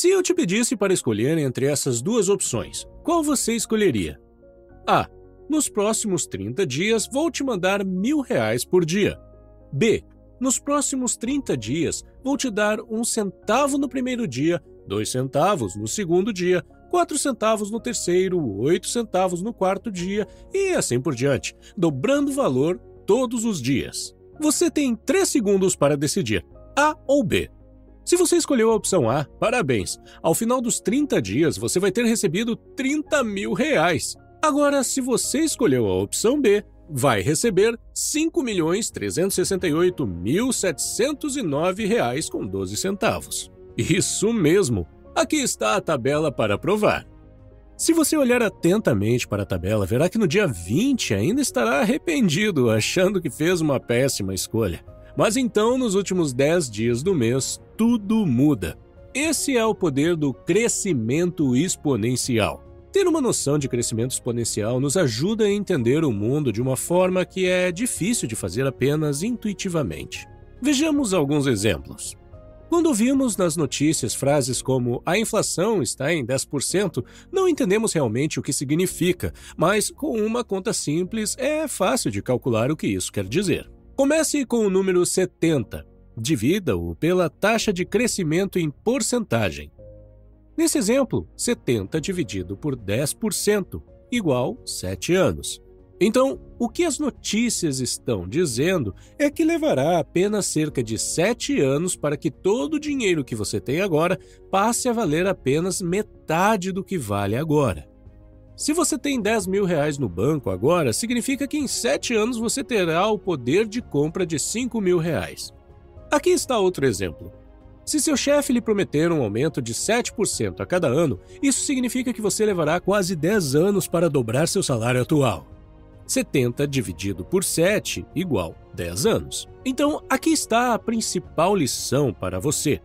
Se eu te pedisse para escolher entre essas duas opções, qual você escolheria? A. Nos próximos 30 dias vou te mandar mil reais por dia. B. Nos próximos 30 dias vou te dar um centavo no primeiro dia, dois centavos no segundo dia, quatro centavos no terceiro, oito centavos no quarto dia e assim por diante, dobrando o valor todos os dias. Você tem três segundos para decidir A ou B. Se você escolheu a opção A, parabéns! Ao final dos 30 dias, você vai ter recebido 30 mil reais. Agora, se você escolheu a opção B, vai receber R$ 5.368.709,12. Isso mesmo! Aqui está a tabela para provar. Se você olhar atentamente para a tabela, verá que no dia 20 ainda estará arrependido, achando que fez uma péssima escolha. Mas então, nos últimos 10 dias do mês, tudo muda. Esse é o poder do crescimento exponencial. Ter uma noção de crescimento exponencial nos ajuda a entender o mundo de uma forma que é difícil de fazer apenas intuitivamente. Vejamos alguns exemplos. Quando ouvimos nas notícias frases como a inflação está em 10%, não entendemos realmente o que significa, mas com uma conta simples é fácil de calcular o que isso quer dizer. Comece com o número 70. Divida-o pela taxa de crescimento em porcentagem. Nesse exemplo, 70 dividido por 10% igual 7 anos. Então, o que as notícias estão dizendo é que levará apenas cerca de 7 anos para que todo o dinheiro que você tem agora passe a valer apenas metade do que vale agora. Se você tem 10 mil reais no banco agora, significa que em 7 anos você terá o poder de compra de 5 mil reais. Aqui está outro exemplo. Se seu chefe lhe prometer um aumento de 7% a cada ano, isso significa que você levará quase 10 anos para dobrar seu salário atual. 70 dividido por 7 igual 10 anos. Então, aqui está a principal lição para você.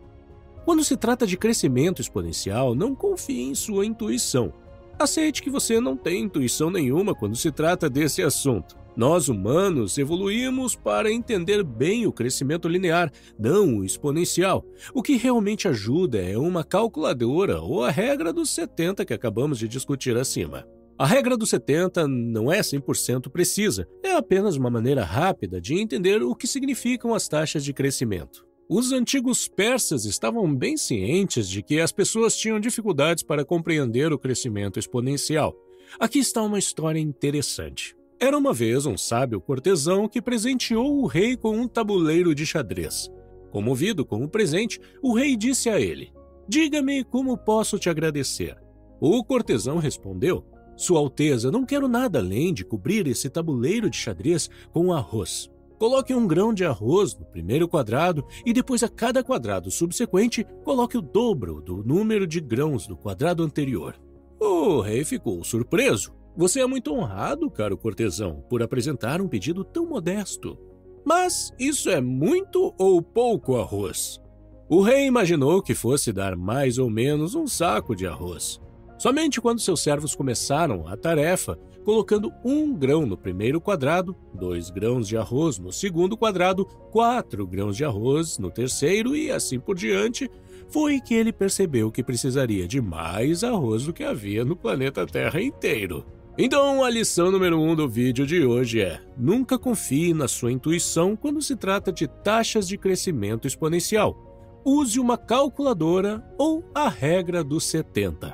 Quando se trata de crescimento exponencial, não confie em sua intuição. Aceite que você não tem intuição nenhuma quando se trata desse assunto. Nós humanos evoluímos para entender bem o crescimento linear, não o exponencial. O que realmente ajuda é uma calculadora ou a regra dos 70 que acabamos de discutir acima. A regra dos 70 não é 100% precisa, é apenas uma maneira rápida de entender o que significam as taxas de crescimento. Os antigos persas estavam bem cientes de que as pessoas tinham dificuldades para compreender o crescimento exponencial. Aqui está uma história interessante. Era uma vez um sábio cortesão que presenteou o rei com um tabuleiro de xadrez. Comovido com o presente, o rei disse a ele: Diga-me como posso te agradecer. O cortesão respondeu: Sua Alteza, não quero nada além de cobrir esse tabuleiro de xadrez com arroz. Coloque um grão de arroz no primeiro quadrado e depois a cada quadrado subsequente coloque o dobro do número de grãos do quadrado anterior. O rei ficou surpreso. Você é muito honrado, caro cortesão, por apresentar um pedido tão modesto. Mas isso é muito ou pouco arroz? O rei imaginou que fosse dar mais ou menos um saco de arroz. Somente quando seus servos começaram a tarefa, colocando um grão no primeiro quadrado, dois grãos de arroz no segundo quadrado, quatro grãos de arroz no terceiro e assim por diante, foi que ele percebeu que precisaria de mais arroz do que havia no planeta Terra inteiro. Então, a lição número 1 um do vídeo de hoje é: nunca confie na sua intuição quando se trata de taxas de crescimento exponencial. Use uma calculadora ou a regra dos 70.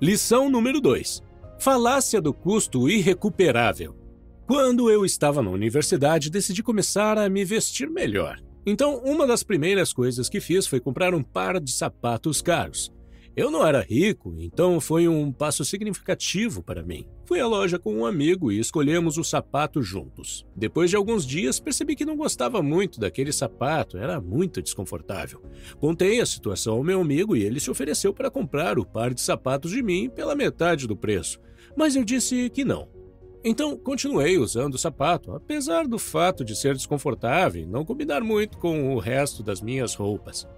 Lição número 2: Falácia do custo irrecuperável. Quando eu estava na universidade, decidi começar a me vestir melhor. Então, uma das primeiras coisas que fiz foi comprar um par de sapatos caros. Eu não era rico, então foi um passo significativo para mim. Fui à loja com um amigo e escolhemos o sapato juntos. Depois de alguns dias, percebi que não gostava muito daquele sapato, era muito desconfortável. Contei a situação ao meu amigo e ele se ofereceu para comprar o par de sapatos de mim pela metade do preço, mas eu disse que não. Então continuei usando o sapato, apesar do fato de ser desconfortável e não combinar muito com o resto das minhas roupas.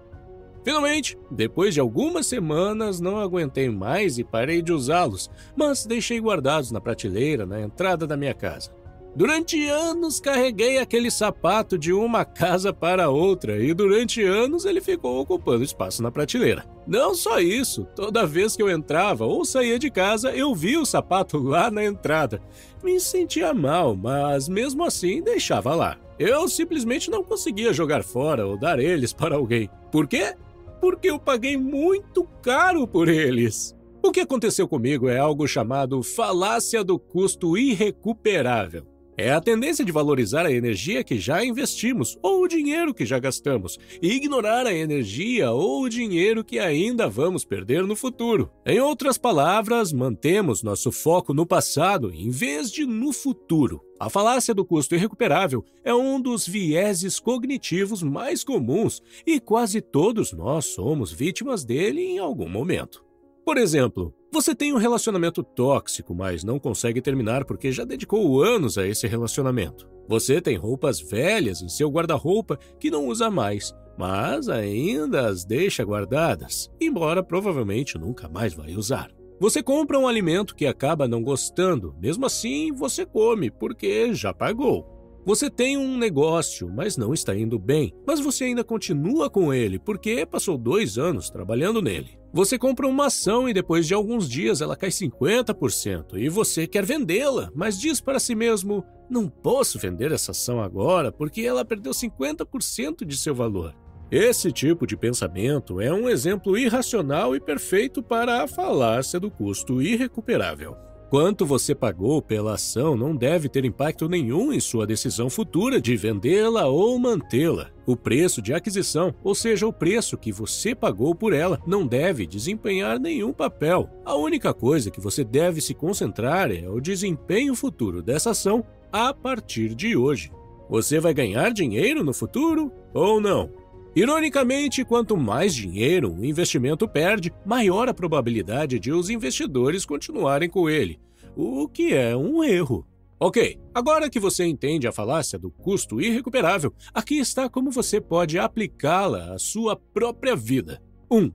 Finalmente, depois de algumas semanas, não aguentei mais e parei de usá-los, mas deixei guardados na prateleira na entrada da minha casa. Durante anos carreguei aquele sapato de uma casa para outra e durante anos ele ficou ocupando espaço na prateleira. Não só isso, toda vez que eu entrava ou saía de casa, eu via o sapato lá na entrada. Me sentia mal, mas mesmo assim deixava lá. Eu simplesmente não conseguia jogar fora ou dar eles para alguém. Por quê? Porque eu paguei muito caro por eles. O que aconteceu comigo é algo chamado falácia do custo irrecuperável. É a tendência de valorizar a energia que já investimos ou o dinheiro que já gastamos e ignorar a energia ou o dinheiro que ainda vamos perder no futuro. Em outras palavras, mantemos nosso foco no passado em vez de no futuro. A falácia do custo irrecuperável é um dos vieses cognitivos mais comuns e quase todos nós somos vítimas dele em algum momento. Por exemplo, você tem um relacionamento tóxico, mas não consegue terminar porque já dedicou anos a esse relacionamento. Você tem roupas velhas em seu guarda-roupa que não usa mais, mas ainda as deixa guardadas, embora provavelmente nunca mais vai usar. Você compra um alimento que acaba não gostando, mesmo assim você come porque já pagou. Você tem um negócio, mas não está indo bem, mas você ainda continua com ele porque passou dois anos trabalhando nele. Você compra uma ação e depois de alguns dias ela cai 50% e você quer vendê-la, mas diz para si mesmo: não posso vender essa ação agora porque ela perdeu 50% de seu valor. Esse tipo de pensamento é um exemplo irracional e perfeito para a falácia do custo irrecuperável. Quanto você pagou pela ação não deve ter impacto nenhum em sua decisão futura de vendê-la ou mantê-la. O preço de aquisição, ou seja, o preço que você pagou por ela, não deve desempenhar nenhum papel. A única coisa que você deve se concentrar é o desempenho futuro dessa ação a partir de hoje. Você vai ganhar dinheiro no futuro ou não? Ironicamente, quanto mais dinheiro um investimento perde, maior a probabilidade de os investidores continuarem com ele, o que é um erro. Ok, agora que você entende a falácia do custo irrecuperável, aqui está como você pode aplicá-la à sua própria vida. 1. Um,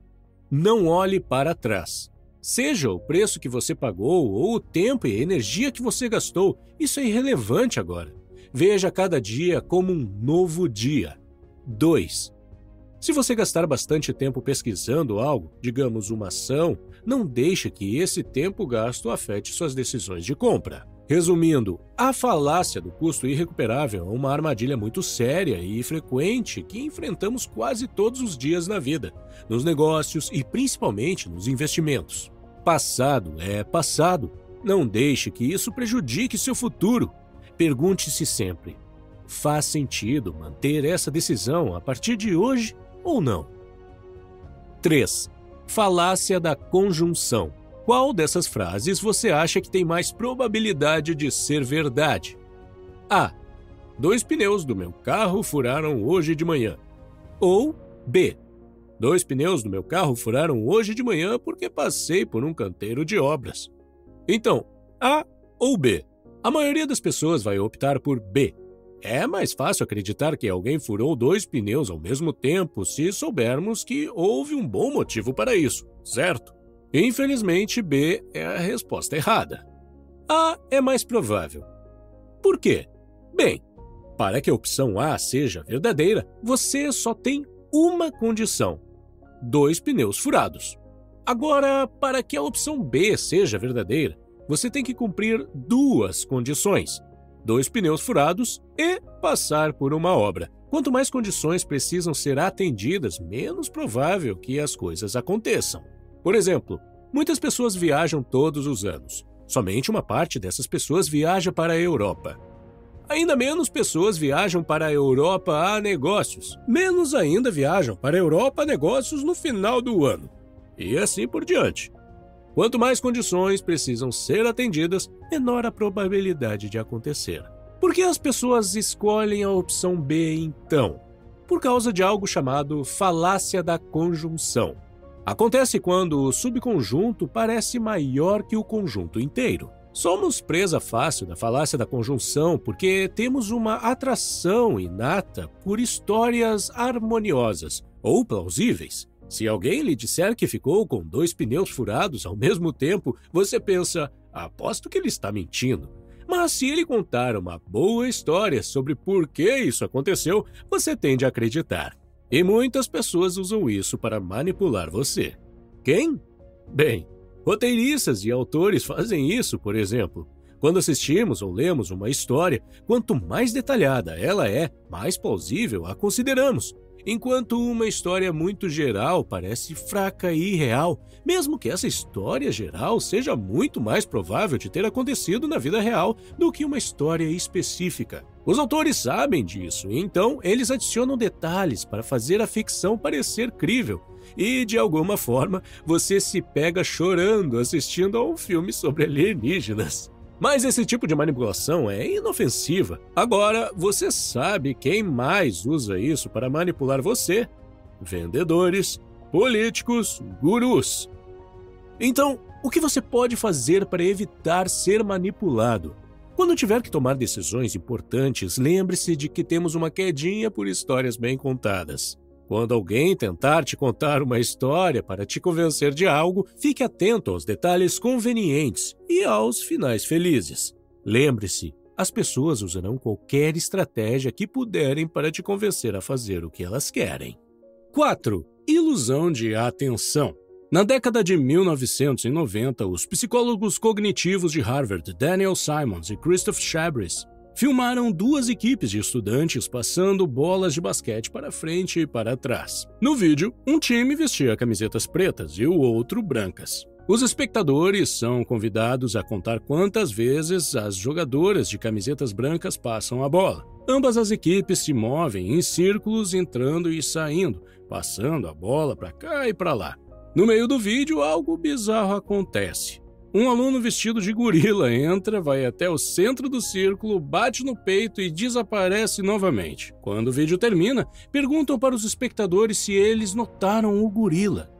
não olhe para trás. Seja o preço que você pagou ou o tempo e energia que você gastou, isso é irrelevante agora. Veja cada dia como um novo dia. 2. Se você gastar bastante tempo pesquisando algo, digamos uma ação, não deixe que esse tempo gasto afete suas decisões de compra. Resumindo, a falácia do custo irrecuperável é uma armadilha muito séria e frequente que enfrentamos quase todos os dias na vida, nos negócios e principalmente nos investimentos. Passado é passado. Não deixe que isso prejudique seu futuro. Pergunte-se sempre: faz sentido manter essa decisão a partir de hoje ou não? 3. Falácia da conjunção. Qual dessas frases você acha que tem mais probabilidade de ser verdade? A. Dois pneus do meu carro furaram hoje de manhã. Ou B. Dois pneus do meu carro furaram hoje de manhã porque passei por um canteiro de obras. Então, A ou B? A maioria das pessoas vai optar por B, é mais fácil acreditar que alguém furou dois pneus ao mesmo tempo se soubermos que houve um bom motivo para isso, certo? Infelizmente, B é a resposta errada. A é mais provável. Por quê? Bem, para que a opção A seja verdadeira, você só tem uma condição: dois pneus furados. Agora, para que a opção B seja verdadeira, você tem que cumprir duas condições dois pneus furados e passar por uma obra. Quanto mais condições precisam ser atendidas, menos provável que as coisas aconteçam. Por exemplo, muitas pessoas viajam todos os anos. Somente uma parte dessas pessoas viaja para a Europa. Ainda menos pessoas viajam para a Europa a negócios. Menos ainda viajam para a Europa a negócios no final do ano. E assim por diante. Quanto mais condições precisam ser atendidas, menor a probabilidade de acontecer. Por que as pessoas escolhem a opção B então? Por causa de algo chamado falácia da conjunção. Acontece quando o subconjunto parece maior que o conjunto inteiro. Somos presa fácil da falácia da conjunção porque temos uma atração inata por histórias harmoniosas ou plausíveis. Se alguém lhe disser que ficou com dois pneus furados ao mesmo tempo, você pensa: aposto que ele está mentindo. Mas se ele contar uma boa história sobre por que isso aconteceu, você tende a acreditar. E muitas pessoas usam isso para manipular você. Quem? Bem, roteiristas e autores fazem isso, por exemplo. Quando assistimos ou lemos uma história, quanto mais detalhada ela é, mais plausível a consideramos. Enquanto uma história muito geral parece fraca e irreal, mesmo que essa história geral seja muito mais provável de ter acontecido na vida real do que uma história específica. Os autores sabem disso, então eles adicionam detalhes para fazer a ficção parecer crível. E, de alguma forma, você se pega chorando assistindo a um filme sobre alienígenas. Mas esse tipo de manipulação é inofensiva. Agora, você sabe quem mais usa isso para manipular você? Vendedores, políticos, gurus. Então, o que você pode fazer para evitar ser manipulado? Quando tiver que tomar decisões importantes, lembre-se de que temos uma quedinha por histórias bem contadas. Quando alguém tentar te contar uma história para te convencer de algo, fique atento aos detalhes convenientes e aos finais felizes. Lembre-se, as pessoas usarão qualquer estratégia que puderem para te convencer a fazer o que elas querem. 4. Ilusão de atenção. Na década de 1990, os psicólogos cognitivos de Harvard, Daniel Simons e Christoph Chabris, filmaram duas equipes de estudantes passando bolas de basquete para frente e para trás. No vídeo, um time vestia camisetas pretas e o outro brancas. Os espectadores são convidados a contar quantas vezes as jogadoras de camisetas brancas passam a bola. Ambas as equipes se movem em círculos, entrando e saindo, passando a bola para cá e para lá. No meio do vídeo, algo bizarro acontece. Um aluno vestido de gorila entra, vai até o centro do círculo, bate no peito e desaparece novamente. Quando o vídeo termina, perguntam para os espectadores se eles notaram o gorila.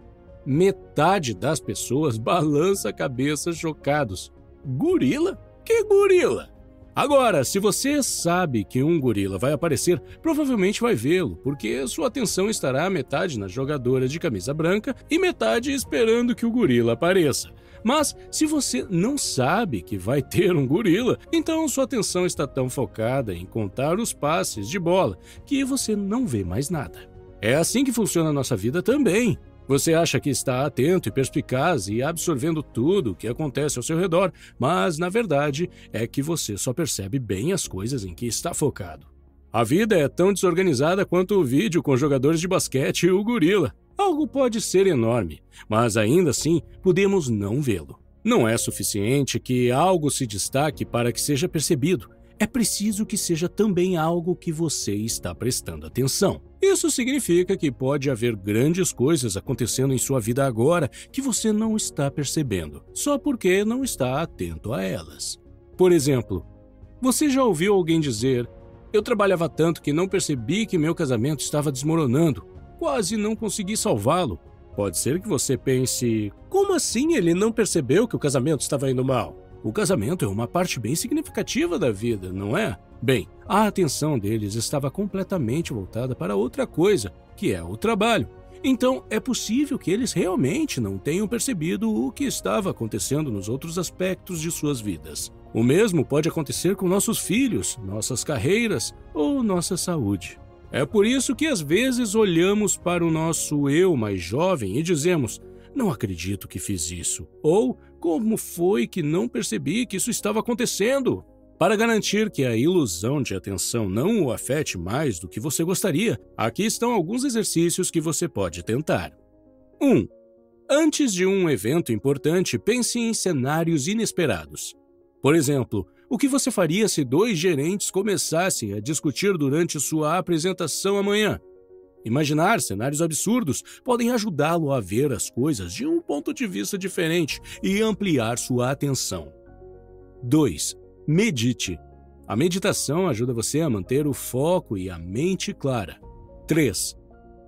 Metade das pessoas balança a cabeça chocados. Gorila? Que gorila? Agora, se você sabe que um gorila vai aparecer, provavelmente vai vê-lo, porque sua atenção estará metade na jogadora de camisa branca e metade esperando que o gorila apareça. Mas se você não sabe que vai ter um gorila, então sua atenção está tão focada em contar os passes de bola que você não vê mais nada. É assim que funciona a nossa vida também. Você acha que está atento e perspicaz e absorvendo tudo o que acontece ao seu redor, mas na verdade é que você só percebe bem as coisas em que está focado. A vida é tão desorganizada quanto o vídeo com jogadores de basquete e o gorila. Algo pode ser enorme, mas ainda assim podemos não vê-lo. Não é suficiente que algo se destaque para que seja percebido. É preciso que seja também algo que você está prestando atenção. Isso significa que pode haver grandes coisas acontecendo em sua vida agora que você não está percebendo, só porque não está atento a elas. Por exemplo, você já ouviu alguém dizer: Eu trabalhava tanto que não percebi que meu casamento estava desmoronando quase não consegui salvá-lo. Pode ser que você pense: como assim ele não percebeu que o casamento estava indo mal? O casamento é uma parte bem significativa da vida, não é? Bem, a atenção deles estava completamente voltada para outra coisa, que é o trabalho. Então, é possível que eles realmente não tenham percebido o que estava acontecendo nos outros aspectos de suas vidas. O mesmo pode acontecer com nossos filhos, nossas carreiras ou nossa saúde. É por isso que às vezes olhamos para o nosso eu mais jovem e dizemos: Não acredito que fiz isso. Ou como foi que não percebi que isso estava acontecendo? Para garantir que a ilusão de atenção não o afete mais do que você gostaria, aqui estão alguns exercícios que você pode tentar. 1. Um, antes de um evento importante, pense em cenários inesperados. Por exemplo, o que você faria se dois gerentes começassem a discutir durante sua apresentação amanhã? Imaginar cenários absurdos podem ajudá-lo a ver as coisas de um ponto de vista diferente e ampliar sua atenção. 2. Medite. A meditação ajuda você a manter o foco e a mente clara. 3.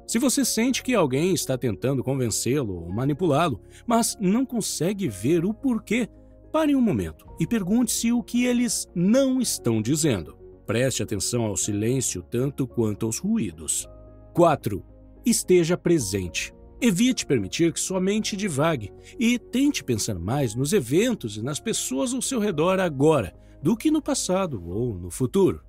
Se você sente que alguém está tentando convencê-lo ou manipulá-lo, mas não consegue ver o porquê, Pare um momento e pergunte-se o que eles não estão dizendo. Preste atenção ao silêncio tanto quanto aos ruídos. 4. Esteja presente. Evite permitir que sua mente divague e tente pensar mais nos eventos e nas pessoas ao seu redor agora, do que no passado ou no futuro.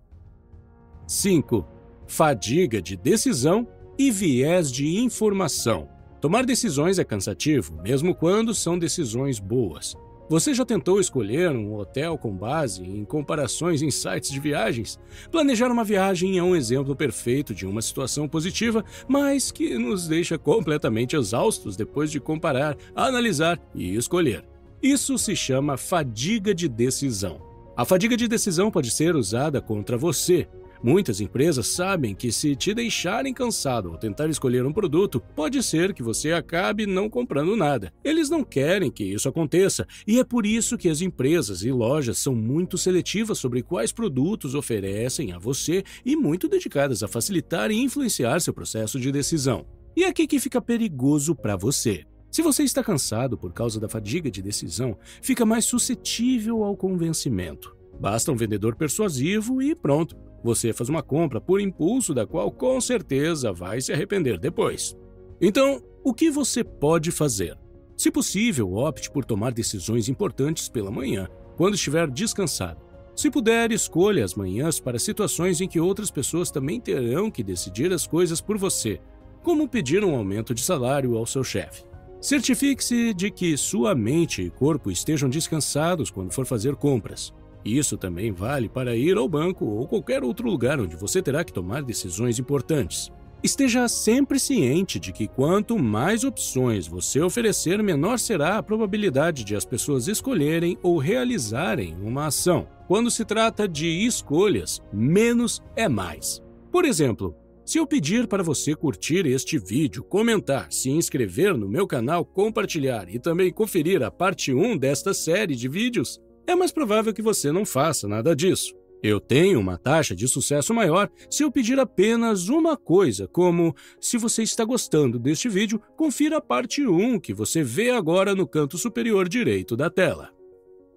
5. Fadiga de decisão e viés de informação. Tomar decisões é cansativo, mesmo quando são decisões boas. Você já tentou escolher um hotel com base em comparações em sites de viagens? Planejar uma viagem é um exemplo perfeito de uma situação positiva, mas que nos deixa completamente exaustos depois de comparar, analisar e escolher. Isso se chama fadiga de decisão. A fadiga de decisão pode ser usada contra você, Muitas empresas sabem que se te deixarem cansado ao tentar escolher um produto, pode ser que você acabe não comprando nada. Eles não querem que isso aconteça, e é por isso que as empresas e lojas são muito seletivas sobre quais produtos oferecem a você e muito dedicadas a facilitar e influenciar seu processo de decisão. E é aqui que fica perigoso para você. Se você está cansado por causa da fadiga de decisão, fica mais suscetível ao convencimento. Basta um vendedor persuasivo e pronto. Você faz uma compra por impulso da qual com certeza vai se arrepender depois. Então, o que você pode fazer? Se possível, opte por tomar decisões importantes pela manhã, quando estiver descansado. Se puder, escolha as manhãs para situações em que outras pessoas também terão que decidir as coisas por você, como pedir um aumento de salário ao seu chefe. Certifique-se de que sua mente e corpo estejam descansados quando for fazer compras. Isso também vale para ir ao banco ou qualquer outro lugar onde você terá que tomar decisões importantes. Esteja sempre ciente de que quanto mais opções você oferecer, menor será a probabilidade de as pessoas escolherem ou realizarem uma ação. Quando se trata de escolhas, menos é mais. Por exemplo, se eu pedir para você curtir este vídeo, comentar, se inscrever no meu canal, compartilhar e também conferir a parte 1 desta série de vídeos, é mais provável que você não faça nada disso. Eu tenho uma taxa de sucesso maior se eu pedir apenas uma coisa, como: se você está gostando deste vídeo, confira a parte 1 que você vê agora no canto superior direito da tela.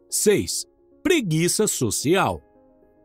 6. Preguiça social.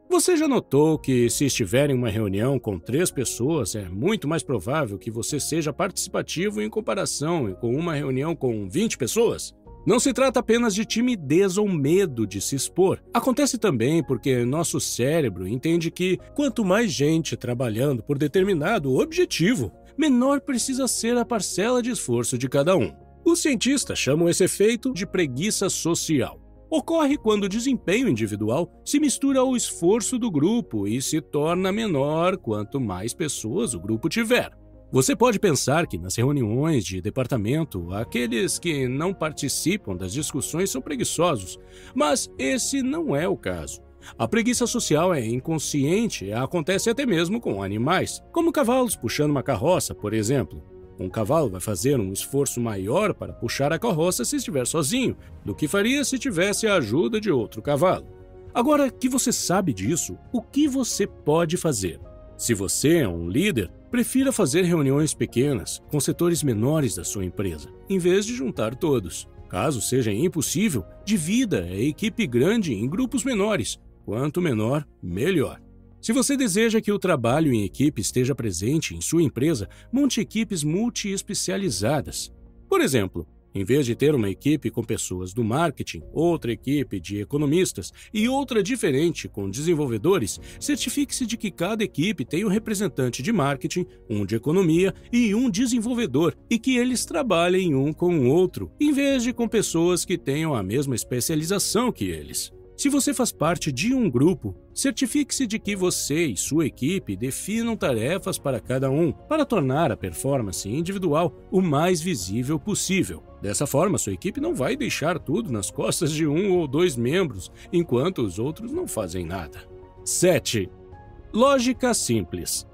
Você já notou que, se estiver em uma reunião com três pessoas, é muito mais provável que você seja participativo em comparação com uma reunião com 20 pessoas? Não se trata apenas de timidez ou medo de se expor. Acontece também porque nosso cérebro entende que quanto mais gente trabalhando por determinado objetivo, menor precisa ser a parcela de esforço de cada um. Os cientistas chamam esse efeito de preguiça social. Ocorre quando o desempenho individual se mistura ao esforço do grupo e se torna menor quanto mais pessoas o grupo tiver. Você pode pensar que nas reuniões de departamento, aqueles que não participam das discussões são preguiçosos, mas esse não é o caso. A preguiça social é inconsciente e acontece até mesmo com animais, como cavalos puxando uma carroça, por exemplo. Um cavalo vai fazer um esforço maior para puxar a carroça se estiver sozinho, do que faria se tivesse a ajuda de outro cavalo. Agora que você sabe disso, o que você pode fazer? Se você é um líder, prefira fazer reuniões pequenas com setores menores da sua empresa, em vez de juntar todos. Caso seja impossível, divida a equipe grande em grupos menores. Quanto menor, melhor. Se você deseja que o trabalho em equipe esteja presente em sua empresa, monte equipes multi-especializadas. Por exemplo, em vez de ter uma equipe com pessoas do marketing, outra equipe de economistas e outra diferente com desenvolvedores, certifique-se de que cada equipe tem um representante de marketing, um de economia e um desenvolvedor, e que eles trabalhem um com o outro, em vez de com pessoas que tenham a mesma especialização que eles. Se você faz parte de um grupo, certifique-se de que você e sua equipe definam tarefas para cada um, para tornar a performance individual o mais visível possível. Dessa forma, sua equipe não vai deixar tudo nas costas de um ou dois membros, enquanto os outros não fazem nada. 7. Lógica simples.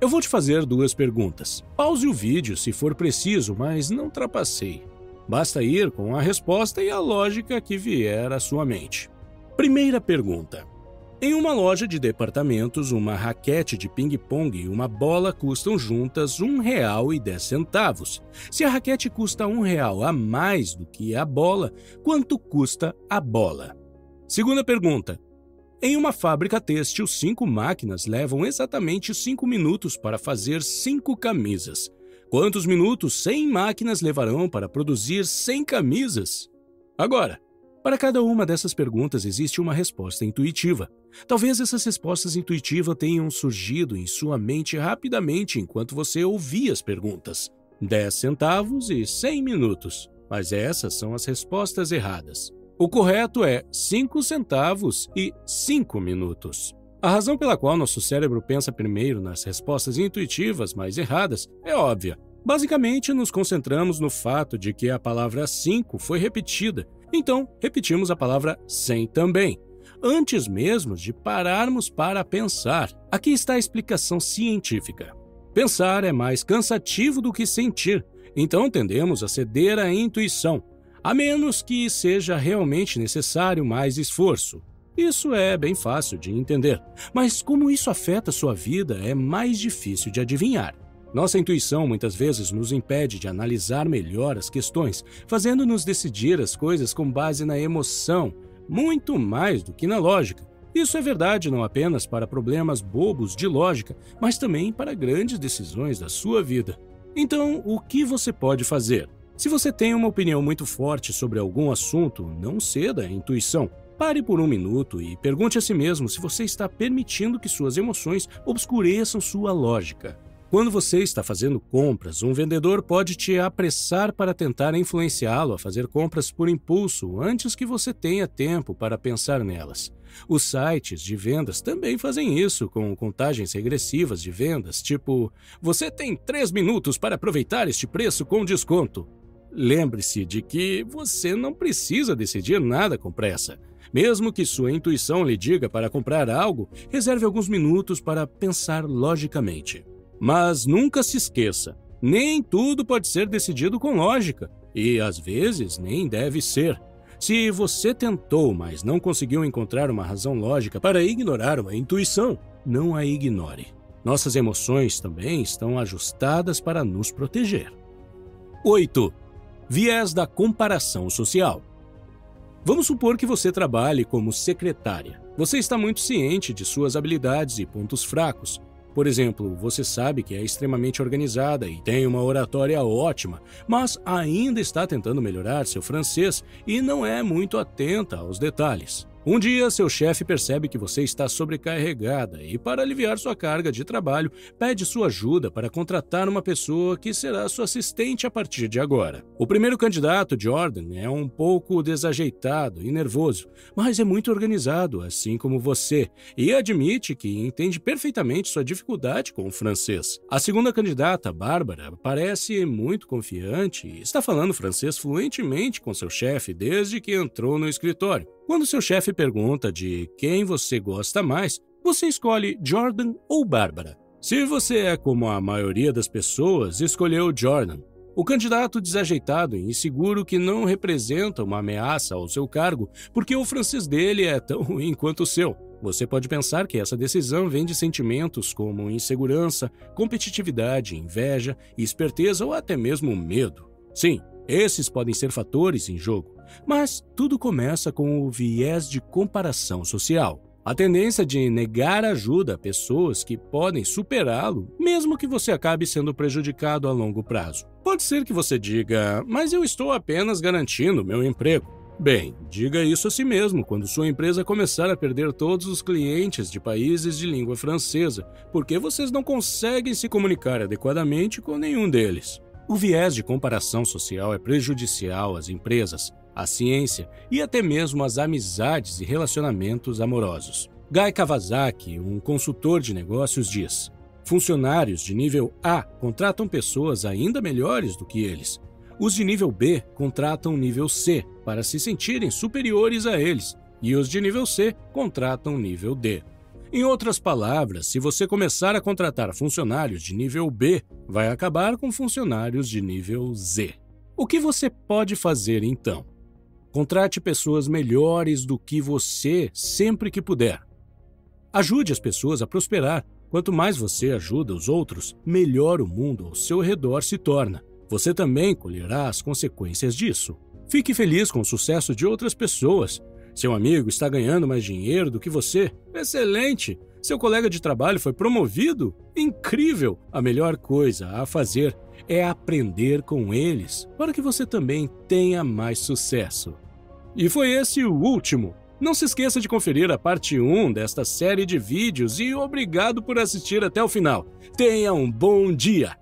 Eu vou te fazer duas perguntas. Pause o vídeo se for preciso, mas não trapaceie. Basta ir com a resposta e a lógica que vier à sua mente. Primeira pergunta. Em uma loja de departamentos, uma raquete de ping-pong e uma bola custam juntas R$ 1,10. Se a raquete custa R$ 1,00 a mais do que a bola, quanto custa a bola? Segunda pergunta. Em uma fábrica têxtil, cinco máquinas levam exatamente cinco minutos para fazer cinco camisas. Quantos minutos 100 máquinas levarão para produzir 100 camisas? Agora, Para cada uma dessas perguntas existe uma resposta intuitiva. Talvez essas respostas intuitivas tenham surgido em sua mente rapidamente enquanto você ouvia as perguntas. 10 centavos e 100 minutos. Mas essas são as respostas erradas. O correto é 5 centavos e 5 minutos. A razão pela qual nosso cérebro pensa primeiro nas respostas intuitivas mais erradas é óbvia. Basicamente, nos concentramos no fato de que a palavra 5 foi repetida então, repetimos a palavra sem também, antes mesmo de pararmos para pensar. Aqui está a explicação científica. Pensar é mais cansativo do que sentir, então tendemos a ceder à intuição, a menos que seja realmente necessário mais esforço. Isso é bem fácil de entender, mas como isso afeta sua vida é mais difícil de adivinhar. Nossa intuição muitas vezes nos impede de analisar melhor as questões, fazendo-nos decidir as coisas com base na emoção, muito mais do que na lógica. Isso é verdade não apenas para problemas bobos de lógica, mas também para grandes decisões da sua vida. Então, o que você pode fazer? Se você tem uma opinião muito forte sobre algum assunto, não ceda à intuição. Pare por um minuto e pergunte a si mesmo se você está permitindo que suas emoções obscureçam sua lógica. Quando você está fazendo compras, um vendedor pode te apressar para tentar influenciá-lo a fazer compras por impulso antes que você tenha tempo para pensar nelas. Os sites de vendas também fazem isso com contagens regressivas de vendas, tipo: você tem três minutos para aproveitar este preço com desconto. Lembre-se de que você não precisa decidir nada com pressa. Mesmo que sua intuição lhe diga para comprar algo, reserve alguns minutos para pensar logicamente. Mas nunca se esqueça: nem tudo pode ser decidido com lógica, e às vezes nem deve ser. Se você tentou, mas não conseguiu encontrar uma razão lógica para ignorar uma intuição, não a ignore. Nossas emoções também estão ajustadas para nos proteger. 8. Viés da comparação social. Vamos supor que você trabalhe como secretária. Você está muito ciente de suas habilidades e pontos fracos, por exemplo, você sabe que é extremamente organizada e tem uma oratória ótima, mas ainda está tentando melhorar seu francês e não é muito atenta aos detalhes. Um dia, seu chefe percebe que você está sobrecarregada e, para aliviar sua carga de trabalho, pede sua ajuda para contratar uma pessoa que será sua assistente a partir de agora. O primeiro candidato, Jordan, é um pouco desajeitado e nervoso, mas é muito organizado, assim como você, e admite que entende perfeitamente sua dificuldade com o francês. A segunda candidata, Bárbara, parece muito confiante e está falando francês fluentemente com seu chefe desde que entrou no escritório. Quando seu chefe pergunta de quem você gosta mais, você escolhe Jordan ou Bárbara. Se você é como a maioria das pessoas, escolheu Jordan, o candidato desajeitado e inseguro que não representa uma ameaça ao seu cargo, porque o francês dele é tão ruim quanto o seu. Você pode pensar que essa decisão vem de sentimentos como insegurança, competitividade, inveja, esperteza ou até mesmo medo. Sim, esses podem ser fatores em jogo, mas tudo começa com o viés de comparação social. A tendência de negar ajuda a pessoas que podem superá-lo, mesmo que você acabe sendo prejudicado a longo prazo. Pode ser que você diga, mas eu estou apenas garantindo meu emprego. Bem, diga isso a si mesmo quando sua empresa começar a perder todos os clientes de países de língua francesa, porque vocês não conseguem se comunicar adequadamente com nenhum deles. O viés de comparação social é prejudicial às empresas, à ciência e até mesmo às amizades e relacionamentos amorosos. Guy Kawasaki, um consultor de negócios, diz: Funcionários de nível A contratam pessoas ainda melhores do que eles. Os de nível B contratam nível C para se sentirem superiores a eles, e os de nível C contratam nível D. Em outras palavras, se você começar a contratar funcionários de nível B, vai acabar com funcionários de nível Z. O que você pode fazer então? Contrate pessoas melhores do que você sempre que puder. Ajude as pessoas a prosperar. Quanto mais você ajuda os outros, melhor o mundo ao seu redor se torna. Você também colherá as consequências disso. Fique feliz com o sucesso de outras pessoas seu amigo está ganhando mais dinheiro do que você? Excelente! Seu colega de trabalho foi promovido? Incrível! A melhor coisa a fazer é aprender com eles para que você também tenha mais sucesso. E foi esse o último. Não se esqueça de conferir a parte 1 desta série de vídeos e obrigado por assistir até o final. Tenha um bom dia!